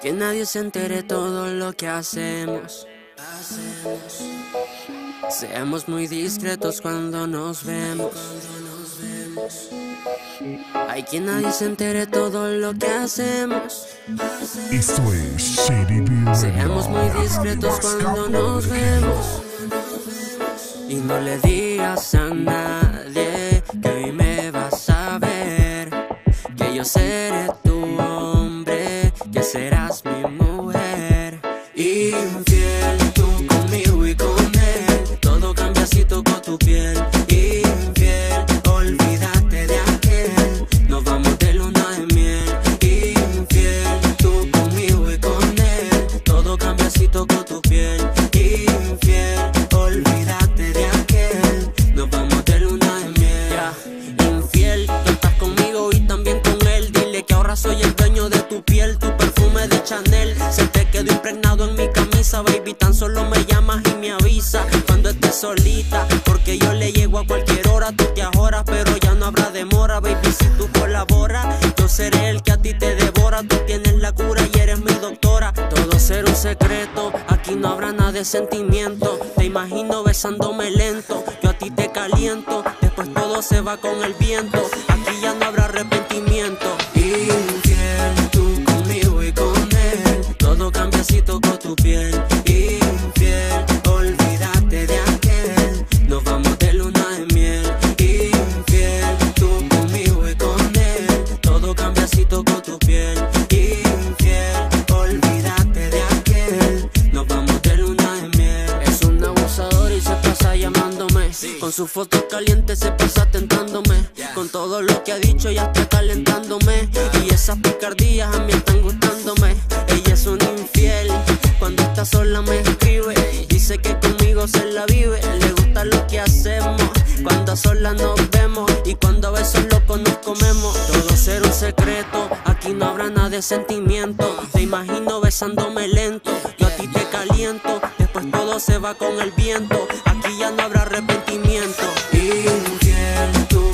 Que nadie se entere todo lo que hacemos. Seamos muy discretos cuando nos vemos. Hay que nadie se entere todo lo que hacemos. Esto es Seamos muy discretos cuando nos vemos. Y no le digas a nadie que hoy me vas a ver. Que yo seré serás mi mujer. Infiel, tú conmigo y con él. Todo cambia si toco tu piel. Infiel, olvídate de aquel. Nos vamos de luna de miel. Infiel, tú conmigo y con él. Todo cambia si toco tu piel. Infiel, olvídate de aquel. Nos vamos de luna de miel. Infiel, no estás conmigo y también con él. Dile que ahora soy el baby. Tan solo me llamas y me avisa cuando estés solita. Porque yo le llego a cualquier hora, tú te ajoras, pero ya no habrá demora, baby. Si tú colaboras, yo seré el que a ti te devora. Tú tienes la cura y eres mi doctora. Todo será un secreto, aquí no habrá nada de sentimiento. Te imagino besándome lento, yo a ti te caliento. Después todo se va con el viento, aquí ya no habrá arrepentimiento. Con sus fotos calientes se pasa tentándome. Con todo lo que ha dicho ya está calentándome. Y esas picardías a mí están gustándome. Ella es un infiel. Cuando está sola me escribe. Dice que conmigo se la vive. Le gusta lo que hacemos. Cuando a solas nos vemos. Y cuando a besos locos nos comemos. Todo será un secreto. Aquí no habrá nada de sentimiento. Te imagino besándome lento. Yo a ti te caliento pues todo se va con el viento. Aquí ya no habrá arrepentimiento. Infiel.